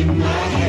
in my head.